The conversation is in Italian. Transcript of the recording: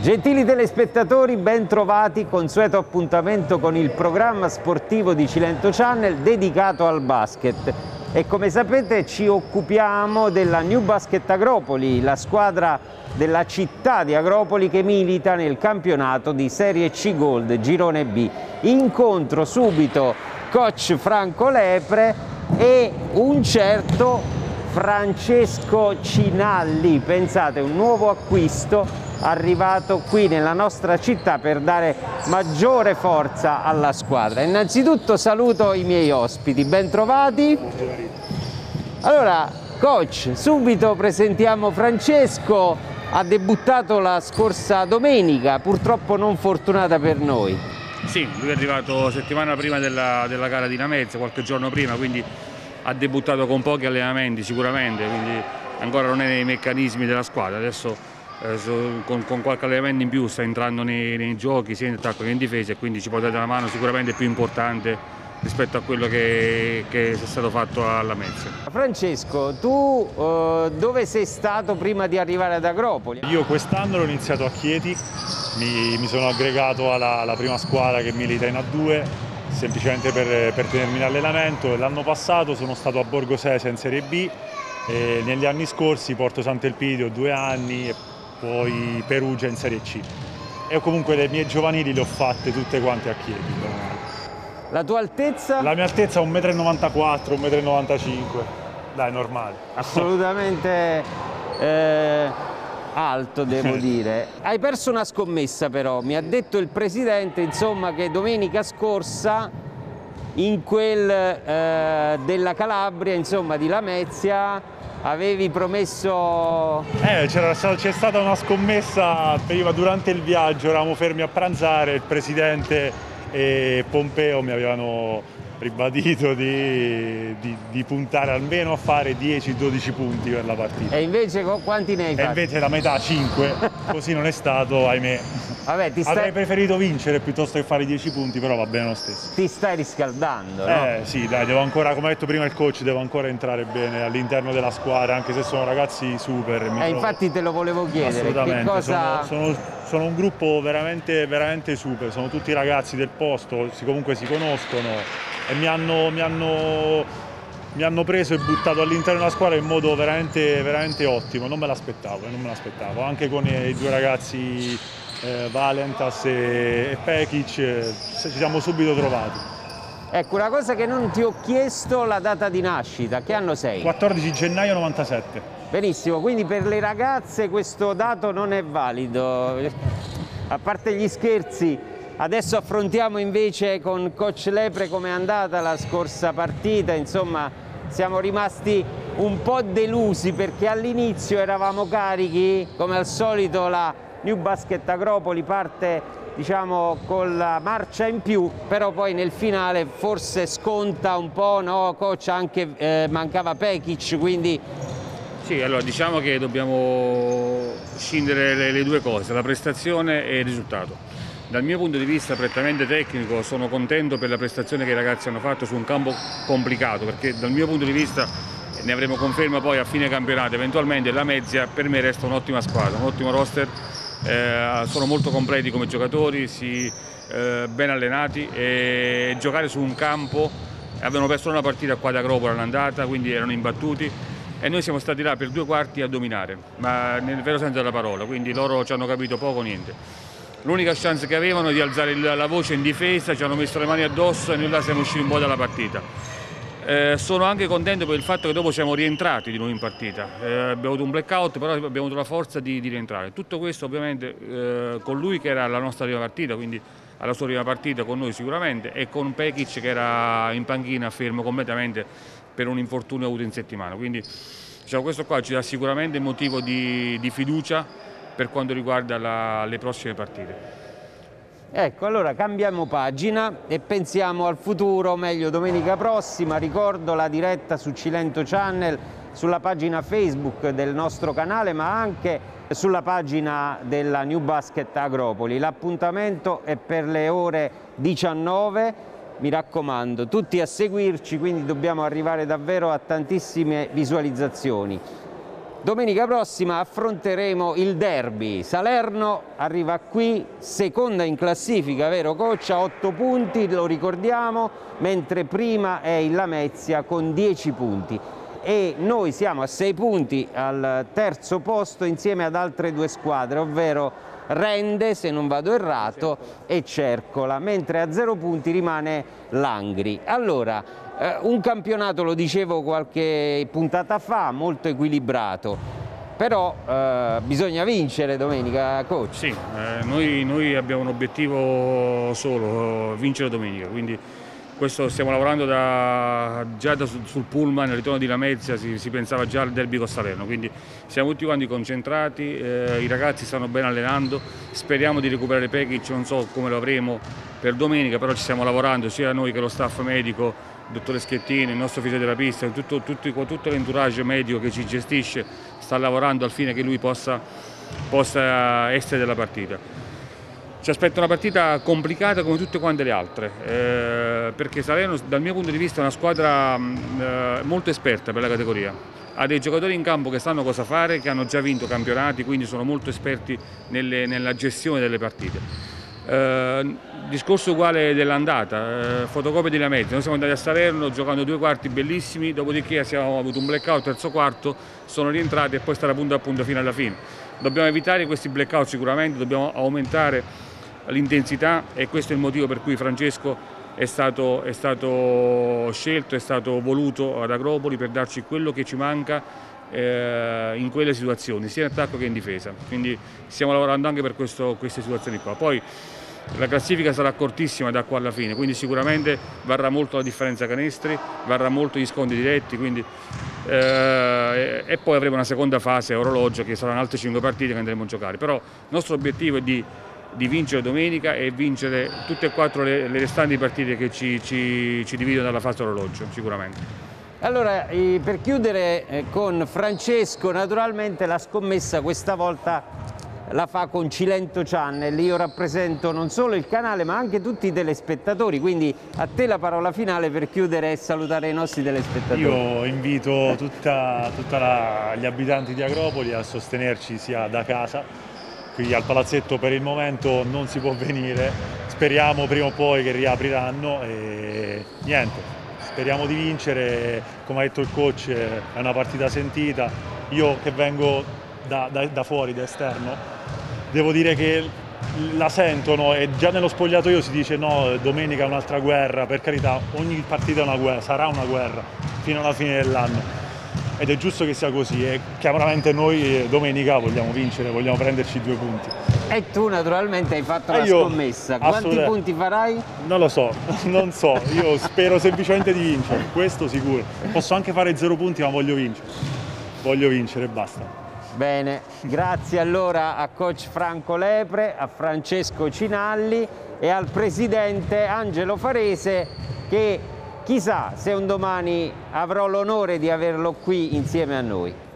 Gentili telespettatori, ben trovati, consueto appuntamento con il programma sportivo di Cilento Channel dedicato al basket. E come sapete ci occupiamo della New Basket Agropoli, la squadra della città di Agropoli che milita nel campionato di Serie C Gold, Girone B. Incontro subito coach Franco Lepre e un certo Francesco Cinalli, pensate un nuovo acquisto arrivato qui nella nostra città per dare maggiore forza alla squadra. Innanzitutto saluto i miei ospiti, ben trovati. Allora, coach, subito presentiamo Francesco, ha debuttato la scorsa domenica, purtroppo non fortunata per noi. Sì, lui è arrivato settimana prima della, della gara di Lamezza, qualche giorno prima, quindi ha debuttato con pochi allenamenti sicuramente, quindi ancora non è nei meccanismi della squadra. Adesso eh, con, con, qualche allenamento in più sta entrando nei, nei, giochi sia in attacco che in difesa e quindi ci può dare una mano sicuramente più importante rispetto a quello che, che è stato fatto alla Mezza. Francesco, tu eh, dove sei stato prima di arrivare ad Agropoli? Io quest'anno l'ho iniziato a Chieti, mi, mi sono aggregato alla, alla, prima squadra che milita in A2 semplicemente per, per tenermi in allenamento. L'anno passato sono stato a Borgo Sesa in Serie B e negli anni scorsi Porto Sant'Elpidio due anni poi Perugia in Serie C. E comunque le mie giovanili le ho fatte tutte quante a Chieti. La tua altezza? La mia altezza è 1,94 m, 1,95 m, dai normale. Assolutamente eh, alto devo dire. Hai perso una scommessa però, mi ha detto il presidente insomma che domenica scorsa in quel eh, della Calabria, insomma di Lamezia, avevi promesso... Eh, c'è stata una scommessa prima durante il viaggio, eravamo fermi a pranzare, il presidente e Pompeo mi avevano ribadito di, di, di, puntare almeno a fare 10-12 punti per la partita. E invece quanti ne hai fatti? E invece la metà 5, così non è stato, ahimè. Vabbè, ti stai... Avrei preferito vincere piuttosto che fare 10 punti, però va bene lo stesso. Ti stai riscaldando, no? Eh sì, dai, devo ancora, come ha detto prima il coach, devo ancora entrare bene all'interno della squadra, anche se sono ragazzi super. eh, infatti te lo volevo chiedere. Assolutamente, cosa... sono, sono, sono, un gruppo veramente, veramente super, sono tutti ragazzi del posto, si, comunque si conoscono e mi hanno, mi hanno, mi hanno preso e buttato all'interno della squadra in modo veramente, veramente ottimo, non me l'aspettavo, non me l'aspettavo, anche con i, i due ragazzi eh, Valentas e, e Pekic eh, ci siamo subito trovati. Ecco, una cosa che non ti ho chiesto, la data di nascita, che anno sei? 14 gennaio 97. Benissimo, quindi per le ragazze questo dato non è valido. A parte gli scherzi, adesso affrontiamo invece con Coach Lepre come è andata la scorsa partita, insomma siamo rimasti un po' delusi perché all'inizio eravamo carichi, come al solito la New Basket Agropoli parte diciamo con la marcia in più però poi nel finale forse sconta un po' no coach? Anche eh, mancava Pekic quindi sì allora diciamo che dobbiamo scindere le, le due cose la prestazione e il risultato dal mio punto di vista prettamente tecnico sono contento per la prestazione che i ragazzi hanno fatto su un campo complicato perché dal mio punto di vista ne avremo conferma poi a fine campionato eventualmente la Mezzia per me resta un'ottima squadra, un ottimo roster eh, sono molto completi come giocatori, si, eh, ben allenati e giocare su un campo, avevano perso una partita qua ad Agropoli all'andata, quindi erano imbattuti e noi siamo stati là per due quarti a dominare, ma nel vero senso della parola, quindi loro ci hanno capito poco o niente. L'unica chance che avevano è di alzare la voce in difesa, ci hanno messo le mani addosso e noi là siamo usciti un po' dalla partita. Eh, sono anche contento per il fatto che dopo siamo rientrati di nuovo in partita. Eh, abbiamo avuto un blackout, però abbiamo avuto la forza di, di rientrare. Tutto questo ovviamente eh, con lui che era la nostra prima partita, quindi alla sua prima partita con noi sicuramente, e con Pekic che era in panchina fermo completamente per un infortunio avuto in settimana. Quindi diciamo, questo qua ci dà sicuramente motivo di, di fiducia per quanto riguarda la, le prossime partite. Ecco, allora cambiamo pagina e pensiamo al futuro, meglio domenica prossima, ricordo la diretta su Cilento Channel, sulla pagina Facebook del nostro canale, ma anche sulla pagina della New Basket Agropoli. L'appuntamento è per le ore 19, mi raccomando, tutti a seguirci, quindi dobbiamo arrivare davvero a tantissime visualizzazioni. Domenica prossima affronteremo il derby. Salerno arriva qui, seconda in classifica, vero coach? A 8 punti, lo ricordiamo, mentre prima è il Lamezia con 10 punti. E noi siamo a 6 punti al terzo posto insieme ad altre due squadre, ovvero Rende, se non vado errato, e Cercola, mentre a 0 punti rimane Langri. Allora, eh, un campionato, lo dicevo qualche puntata fa, molto equilibrato, però eh, bisogna vincere domenica, coach. Sì, eh, noi, noi, abbiamo un obiettivo solo, vincere domenica, quindi questo stiamo lavorando da, già da, sul pullman, nel ritorno di Lamezia si, si, pensava già al derby con Salerno, quindi siamo tutti quanti concentrati, eh, i ragazzi stanno ben allenando, speriamo di recuperare Pekic, non so come lo avremo per domenica, però ci stiamo lavorando sia noi che lo staff medico il dottore Schettini, il nostro fisioterapista, tutto, tutto, tutto l'entourage medico che ci gestisce sta lavorando al fine che lui possa, possa essere della partita. Ci aspetta una partita complicata come tutte quante le altre, eh, perché Salerno dal mio punto di vista è una squadra mm, eh, molto esperta per la categoria. Ha dei giocatori in campo che sanno cosa fare, che hanno già vinto campionati, quindi sono molto esperti nelle, nella gestione delle partite. Eh, discorso uguale dell'andata, eh, fotocopia di Lamezia, noi siamo andati a Salerno giocando due quarti bellissimi, dopodiché abbiamo avuto un blackout terzo quarto, sono rientrati e poi stare punto a punto fino alla fine. Dobbiamo evitare questi blackout sicuramente, dobbiamo aumentare l'intensità e questo è il motivo per cui Francesco è stato, è stato scelto, è stato voluto ad Agropoli per darci quello che ci manca eh, in quelle situazioni, sia in attacco che in difesa. Quindi stiamo lavorando anche per questo, queste situazioni qua. Poi la classifica sarà cortissima da qua alla fine, quindi sicuramente varrà molto la differenza canestri, varrà molto gli scontri diretti, quindi, eh, e poi avremo una seconda fase orologio che saranno altre 5 partite che andremo a giocare. Però il nostro obiettivo è di, di vincere domenica e vincere tutte e quattro le, le restanti partite che ci, ci, ci dividono dalla fase orologio, sicuramente. Allora, per chiudere eh, con Francesco, naturalmente la scommessa questa volta la fa con Cilento Channel, io rappresento non solo il canale ma anche tutti i telespettatori, quindi a te la parola finale per chiudere e salutare i nostri telespettatori. Io invito tutti gli abitanti di Agropoli a sostenerci sia da casa, qui al palazzetto per il momento non si può venire, speriamo prima o poi che riapriranno e niente, speriamo di vincere, come ha detto il coach è una partita sentita, io che vengo da, da, da fuori, da esterno, devo dire che la sentono e già nello spogliatoio si dice no, domenica è un'altra guerra, per carità ogni partita una guerra, sarà una guerra fino alla fine dell'anno ed è giusto che sia così e chiaramente noi domenica vogliamo vincere, vogliamo prenderci due punti. E tu naturalmente hai fatto la scommessa, quanti punti farai? Non lo so, non so, io spero semplicemente di vincere, questo sicuro. Posso anche fare zero punti ma voglio vincere, voglio vincere e basta. Bene, grazie allora a coach Franco Lepre, a Francesco Cinalli e al presidente Angelo Farese che chissà se un domani avrò l'onore di averlo qui insieme a noi.